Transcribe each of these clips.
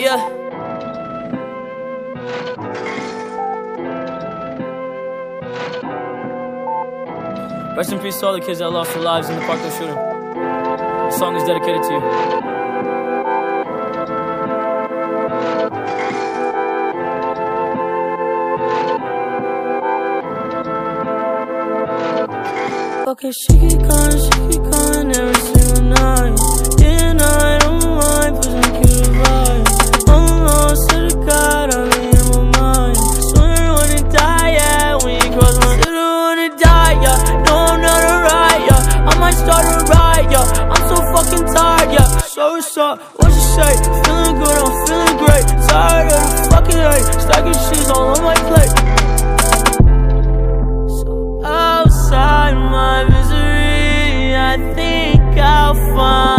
Yeah. Rest in peace to all the kids that lost their lives in the Parkland shooting. This song is dedicated to you. Okay, she keep going, she keep going, yeah. No, I'm not alright, yeah. I might start a riot, yeah. I'm so fucking tired, yeah. So what's up? What you say? Feeling good, I'm feeling great. Tired of the fucking hate. Stacking shit all on my plate. So outside my misery, I think I'll find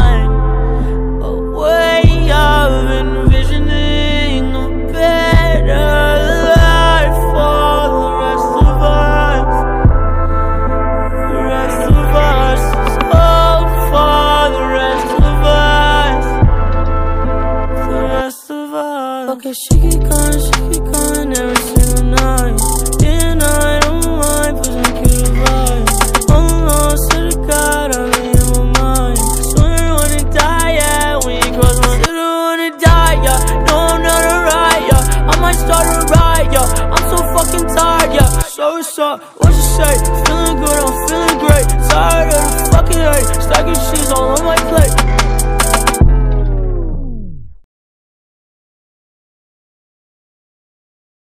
Okay, she keep calling, she keep calling every single night. Yeah, and I don't mind pushing cute advice. I'm lost to the God, I'm in my mind. Swear wanna die, yeah, when you cross my Still wanna die, yeah. No, I'm not alright, yeah. I might start a riot, yeah. I'm so fucking tired, yeah. So what's up? What you say? Feeling